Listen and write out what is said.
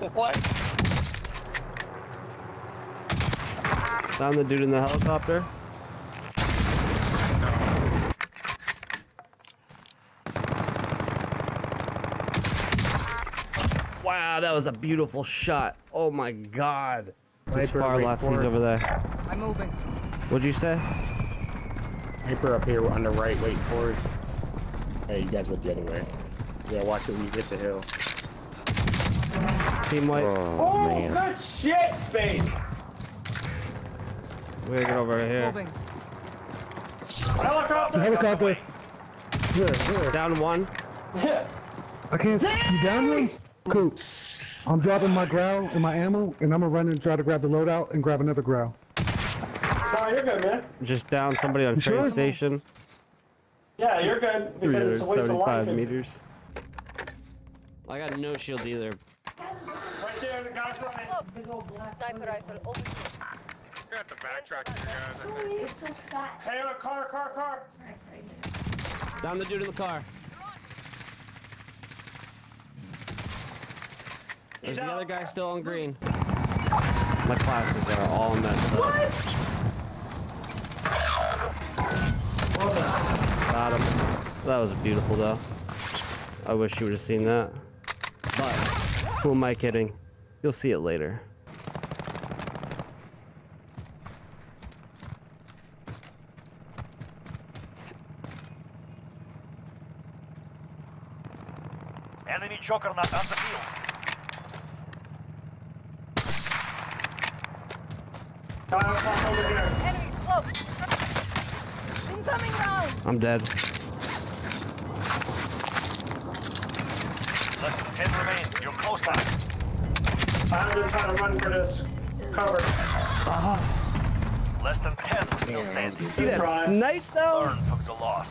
what? Found the dude in the helicopter. Wow, that was a beautiful shot. Oh my god. He's far wait left, for he's over there. I'm moving. What'd you say? Sniper up here on the right, wait for us. Hey, you guys went the other way. Yeah, watch it when you hit the hill. Team white. Oh, oh, man. good shit, Spade. We gotta get over here. Moving. Helicopter. Helicopter. Here, here. Down one. I can't. You down one? Cool. I'm dropping my Grau and my ammo, and I'm gonna run and try to grab the loadout and grab another Grau. No, you're good, man. Just down somebody on You train sure? station. Yeah, you're good. Because it's a waste of life. 375 meters. I got no shield either. Right there, the guy's right. Sniper rifle over here. You have to backtrack to you guys, I think. Hey, uh, car, car, car. Down the dude in the car. There's the other guy still on green. My classes are all messed up. What? Got him. That was beautiful though. I wish you would have seen that. But who am I kidding? You'll see it later. Enemy juggernaut on the field. Over here. Enemy close. Incoming round. I'm dead. Less than 10 remain. You're close to it. I'm just trying to run for this cover. Uh -huh. Less than 10 still standing. See that try. snipe though? Learn from the loss.